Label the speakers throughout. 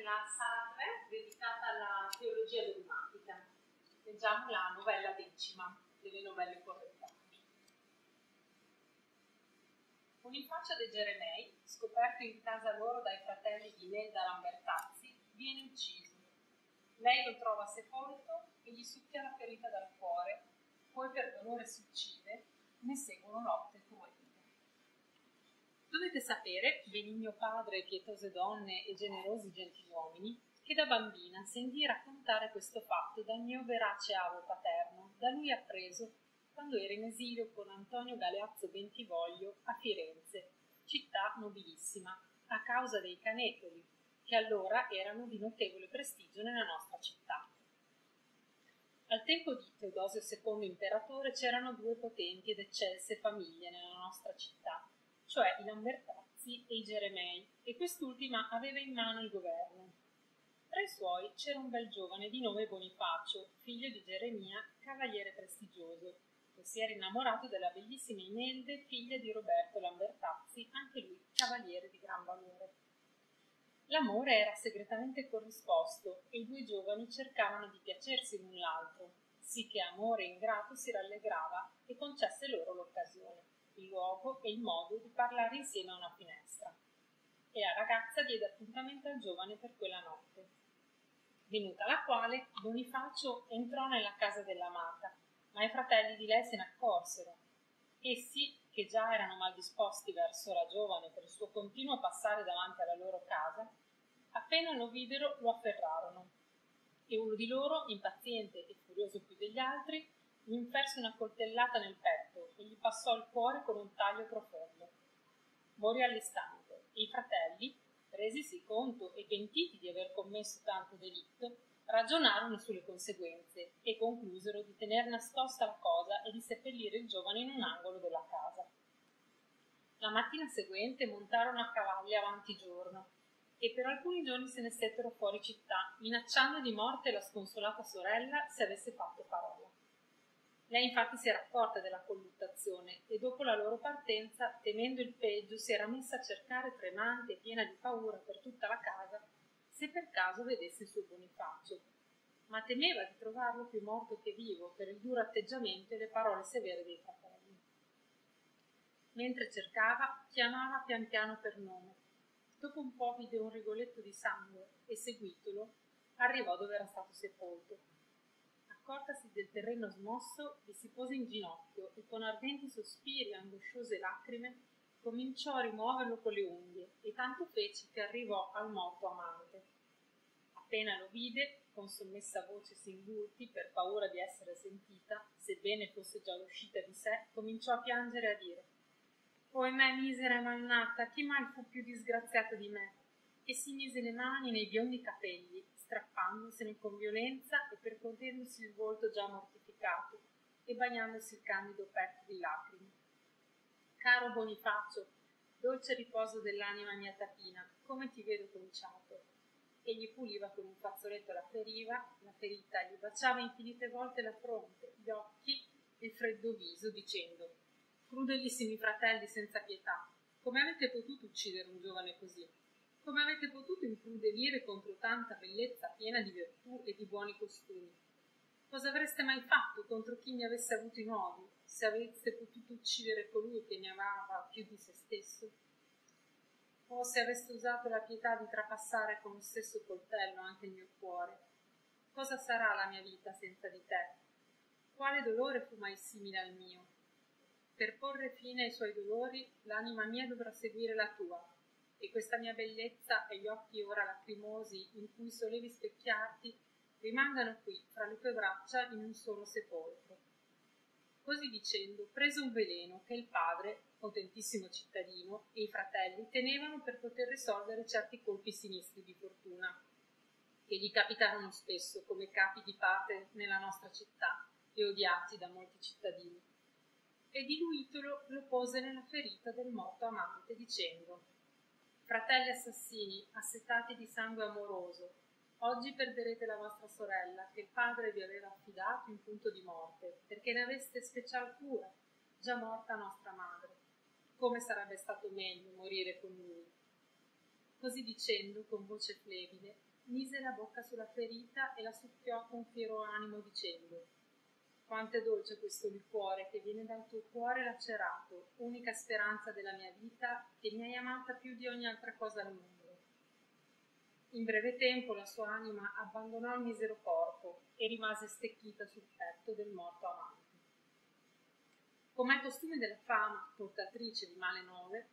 Speaker 1: nella sala 3 dedicata alla teologia dogmatica. Leggiamo la novella decima delle novelle correttate. Bonifacio de Geremei, scoperto in casa loro dai fratelli di Nelda Lambertazzi, viene ucciso. Lei lo trova sepolto e gli succhia la ferita dal cuore, poi per dolore si uccide, ne seguono lotte. Dovete sapere, benigno padre, pietose donne e generosi gentiluomini, che da bambina sentii raccontare questo fatto dal mio verace avo paterno, da lui appreso quando era in esilio con Antonio Galeazzo Bentivoglio a Firenze, città nobilissima, a causa dei canetoli, che allora erano di notevole prestigio nella nostra città. Al tempo di Teodosio II imperatore c'erano due potenti ed eccelse famiglie nella nostra città, cioè i Lambertazzi e i Geremei, e quest'ultima aveva in mano il governo. Tra i suoi c'era un bel giovane di nome Bonifacio, figlio di Geremia, cavaliere prestigioso, che si era innamorato della bellissima Inelde, figlia di Roberto Lambertazzi, anche lui cavaliere di gran valore. L'amore era segretamente corrisposto e i due giovani cercavano di piacersi l'un l'altro, sì che amore ingrato si rallegrava e concesse loro l'occasione il luogo e il modo di parlare insieme a una finestra. E la ragazza diede appuntamento al giovane per quella notte. Venuta la quale, Bonifacio entrò nella casa dell'amata, ma i fratelli di lei se ne accorsero. Essi, che già erano mal disposti verso la giovane per il suo continuo passare davanti alla loro casa, appena lo videro lo afferrarono. E uno di loro, impaziente e furioso più degli altri, gli inferse una coltellata nel petto e gli passò il cuore con un taglio profondo. Morì all'istante e i fratelli, resisi conto e pentiti di aver commesso tanto delitto, ragionarono sulle conseguenze e conclusero di tener nascosta la cosa e di seppellire il giovane in un angolo della casa. La mattina seguente montarono a cavalli avanti giorno e per alcuni giorni se ne stettero fuori città, minacciando di morte la sconsolata sorella se avesse fatto parola. Lei infatti si era accorta della colluttazione e dopo la loro partenza, temendo il peggio, si era messa a cercare tremante e piena di paura per tutta la casa se per caso vedesse il suo Bonifacio, ma temeva di trovarlo più morto che vivo per il duro atteggiamento e le parole severe dei fratelli. Mentre cercava, chiamava pian piano per nome. Dopo un po' vide un rigoletto di sangue e, seguitolo, arrivò dove era stato sepolto accortasi del terreno smosso, vi si pose in ginocchio e con ardenti sospiri e angosciose lacrime cominciò a rimuoverlo con le unghie e tanto fece che arrivò al morto amante. Appena lo vide, con sommessa voce singulti, per paura di essere sentita, sebbene fosse già uscita di sé, cominciò a piangere e a dire me misera e malnata, chi mai fu più disgraziato di me? E si mise le mani nei biondi capelli strappandosene con violenza e percorrendosi il volto già mortificato e bagnandosi il candido petto di lacrime. Caro Bonifacio, dolce riposo dell'anima mia tapina, come ti vedo conciato. Egli puliva con un fazzoletto la feriva, la ferita, gli baciava infinite volte la fronte, gli occhi e il freddo viso, dicendo Crudelissimi fratelli senza pietà, come avete potuto uccidere un giovane così? Come avete potuto imprudenire contro tanta bellezza piena di virtù e di buoni costumi? Cosa avreste mai fatto contro chi mi avesse avuto in odio, se aveste potuto uccidere colui che mi amava più di se stesso? O se aveste usato la pietà di trapassare con lo stesso coltello anche il mio cuore? Cosa sarà la mia vita senza di te? Quale dolore fu mai simile al mio? Per porre fine ai suoi dolori, l'anima mia dovrà seguire la tua, e questa mia bellezza e gli occhi ora lacrimosi in cui solevi specchiarti rimangano qui fra le tue braccia in un solo sepolcro. Così dicendo, prese un veleno che il padre, potentissimo cittadino, e i fratelli tenevano per poter risolvere certi colpi sinistri di fortuna, che gli capitarono spesso come capi di parte nella nostra città e odiati da molti cittadini. E diluitolo lo pose nella ferita del morto amante, dicendo Fratelli assassini, assetati di sangue amoroso, oggi perderete la vostra sorella, che il padre vi aveva affidato in punto di morte, perché ne aveste special cura, già morta nostra madre. Come sarebbe stato meglio morire con lui? Così dicendo, con voce flebile, mise la bocca sulla ferita e la succhiò con fiero animo dicendo quanto è dolce questo liquore che viene dal tuo cuore lacerato, unica speranza della mia vita, che mi hai amata più di ogni altra cosa al mondo. In breve tempo la sua anima abbandonò il misero corpo e rimase stecchita sul petto del morto amante. Come è costume della fama, portatrice di male nove,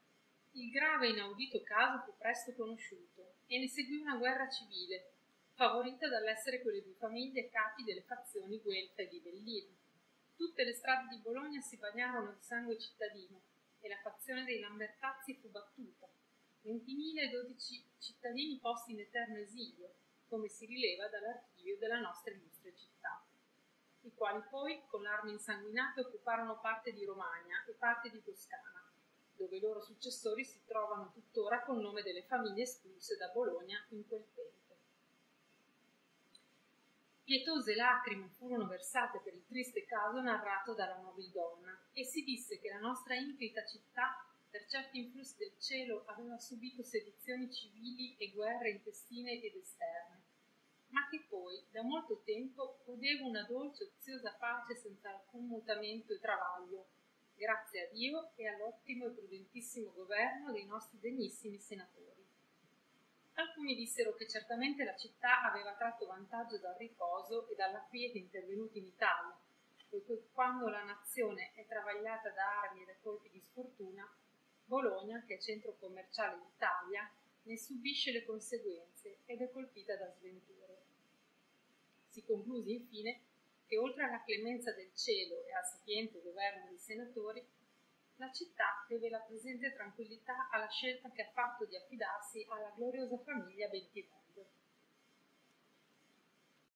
Speaker 1: il grave e inaudito caso fu presto conosciuto e ne seguì una guerra civile favorita dall'essere quelle due famiglie capi delle fazioni Guelfa e Ghibellina. Tutte le strade di Bologna si bagnarono di sangue cittadino e la fazione dei Lambertazzi fu battuta. 20.000 e 12 cittadini posti in eterno esilio, come si rileva dall'archivio della nostra illustre città, i quali poi, con l'armi insanguinate, occuparono parte di Romagna e parte di Toscana, dove i loro successori si trovano tuttora col nome delle famiglie espulse da Bologna in quel tempo. Pietose lacrime furono versate per il triste caso narrato dalla nobildonna e si disse che la nostra incrita città, per certi influssi del cielo, aveva subito sedizioni civili e guerre intestine ed esterne, ma che poi da molto tempo godeva una dolce e oziosa pace senza alcun mutamento e travaglio, grazie a Dio e all'ottimo e prudentissimo governo dei nostri degnissimi senatori. Alcuni dissero che certamente la città aveva tratto vantaggio dal riposo e dalla quiete intervenuti in Italia, poiché quando la nazione è travagliata da armi e da colpi di sfortuna, Bologna, che è centro commerciale d'Italia, ne subisce le conseguenze ed è colpita da sventure. Si concluse infine che oltre alla clemenza del cielo e al sapiente governo dei senatori, la città deve la presente tranquillità alla scelta che ha fatto di affidarsi alla gloriosa famiglia Bentivogli.